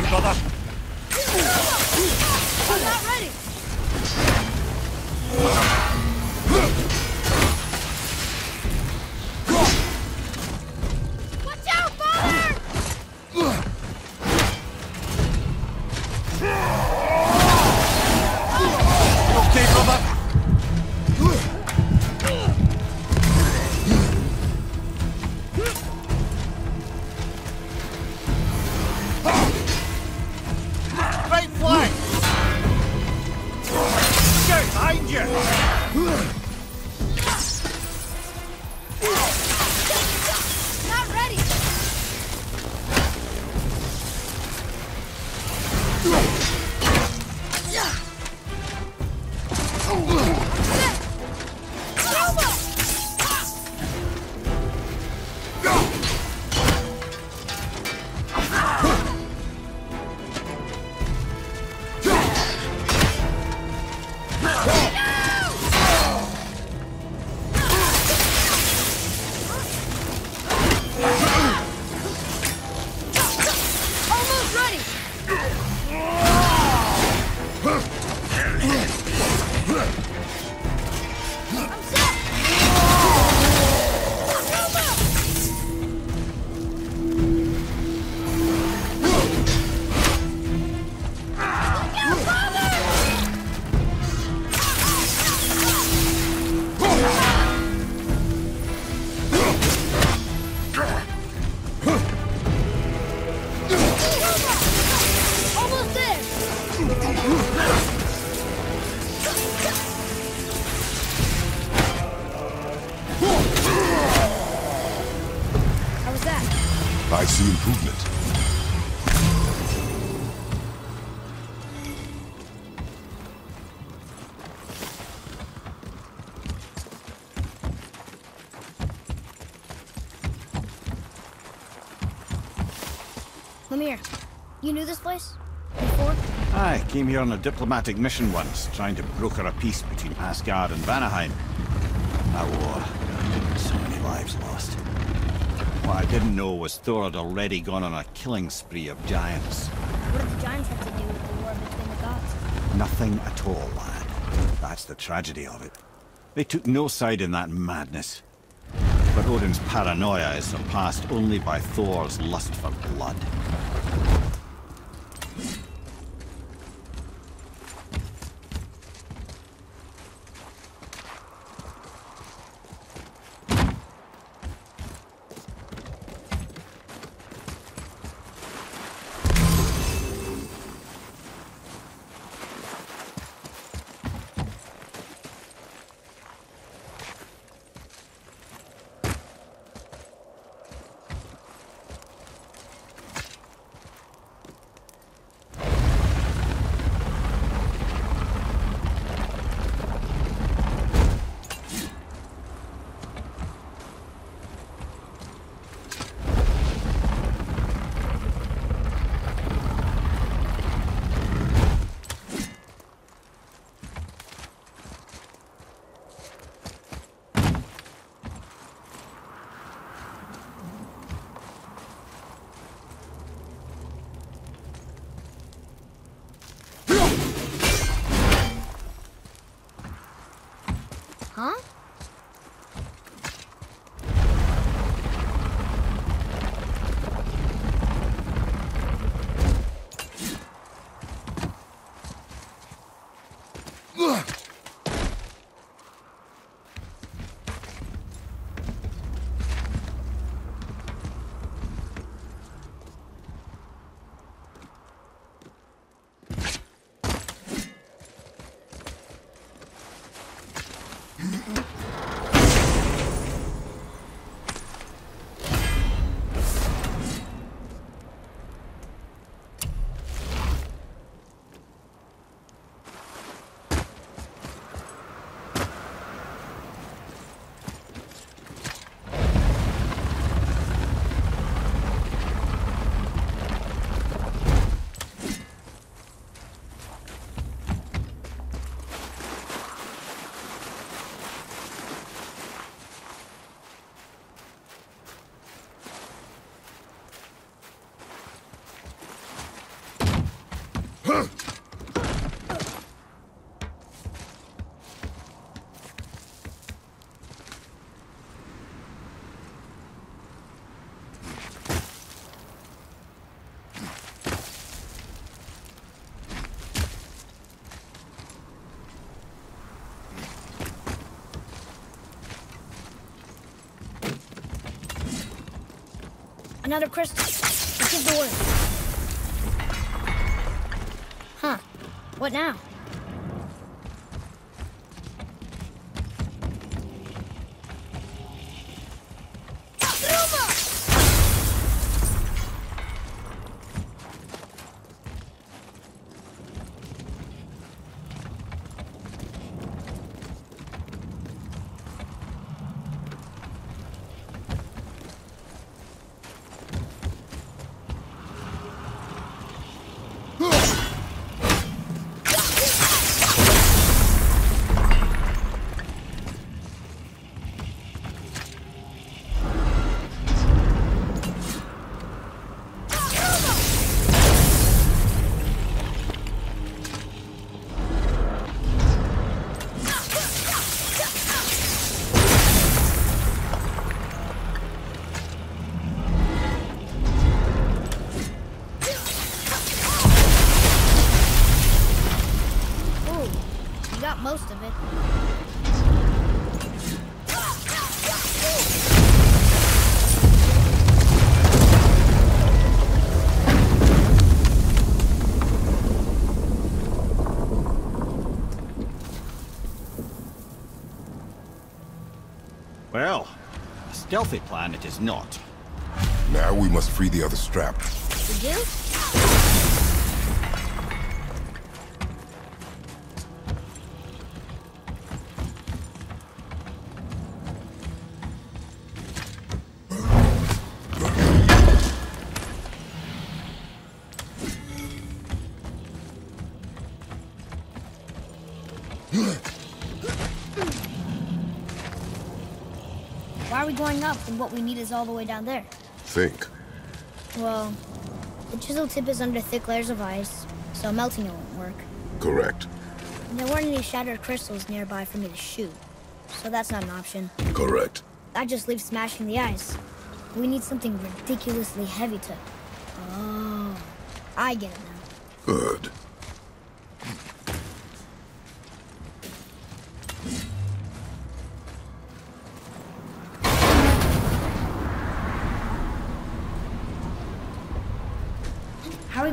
one, brother. See improvement. Mimir, you knew this place? Before? I came here on a diplomatic mission once, trying to broker a peace between Asgard and Vanaheim. That war, uh, so many lives lost. What I didn't know was Thor had already gone on a killing spree of giants. What did the giants have to do with the war between the gods? Nothing at all, lad. That's the tragedy of it. They took no side in that madness. But Odin's paranoia is surpassed only by Thor's lust for blood. Huh? Another crystal. Let's give the word. Huh. What now? Stealthy plan it is not. Now we must free the other strap. We do? Why are we going up when what we need is all the way down there? Think. Well, the chisel tip is under thick layers of ice, so melting it won't work. Correct. And there weren't any shattered crystals nearby for me to shoot, so that's not an option. Correct. I just leave smashing the ice. We need something ridiculously heavy to... Oh, I get it now. Good.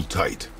Hold tight.